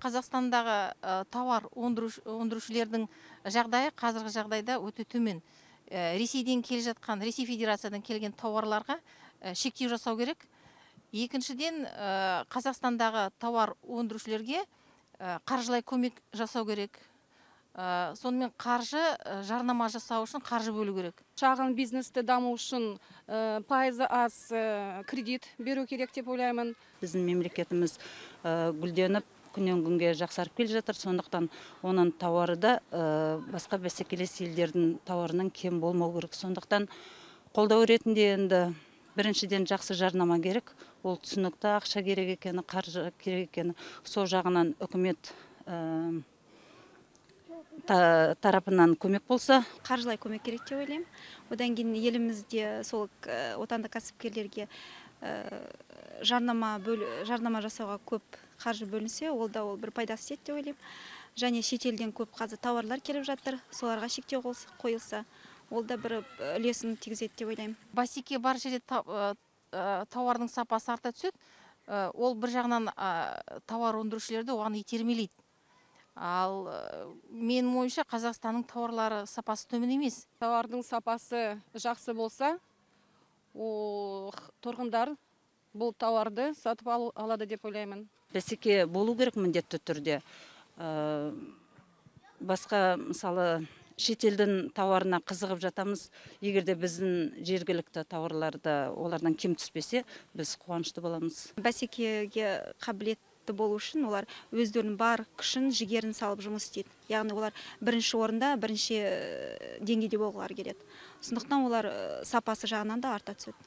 қазақстандағы э, тауар өндіруш- өндірушілердің жағдайы қазіргі жағдайда өте төмен. Э, ресейден келе жатқан ресей федерациядан келген тауарларға э, шектеу жасау керек. Екіншіден қазақстандағы тауар өндірушілерге қаржылай көмек жасау керек. Сонымен қаржы жарнама жасау үшін қаржы бөлу керек. Шағын бизнесті даму үшін ә, пайызы аз ә, кредит беру керек деп ойлаймын. Біздің мемлекетіміз ә, гүлденіп күннен күнге жақсарып келе жатыр. Сондықтан оның тауары да ә, басқа бәсекелес елдердің тауарынан кем болмау керек. Сондықтан қолдау ретінде енді біріншіден жақсы жарнама керек. Ол түсінікті ақша керек екені қаржы керек екені. Сол жағынан үкімет ә, та- тарапынан көмек болса. Қаржылай көмек керек деп ойлаймын. Одан кейін елімізде сол э, отандық кәсіпкерлерге э, жарнама бөл, жарнама жасауға көп қаржы бөлінсе ол да ол бір пайдасы тиеді деп ойлаймын. Және шетелден көп қазір тауарлар келіп жатыр соларға шектеу қойылса- ол да бір э, үлесін тигізеді деп ойлаймын. Бәсеке бар жерде та- э, э, тауардың сапасы арта түседі Э, ол бір жағынан э, тауар өндірушілерді оған итермелейді ал э, менің ойымша қазақстанның тауарлары сапасы төмен емес. Тауардың сапасы жақсы болса тұрғындар бұл тауарды сатып алу- алады деп ойлаймын. Бәсеке болу керек міндетті түрде. Ә, басқа мысалы шетелдің тауарына қызығып жатамыз. Егер де біздің жергілікті тауарларды олардан кем түспесе біз қуанышты боламыз. Бәсекеге болу үшін олар өздерінің бар күшін жігерін салып жұмыс істейді. Яғни олар бірінші орында бірінші э, деңгейде болғылары келеді. Сондықтан олар э, сапасы жағынан да арта түседі.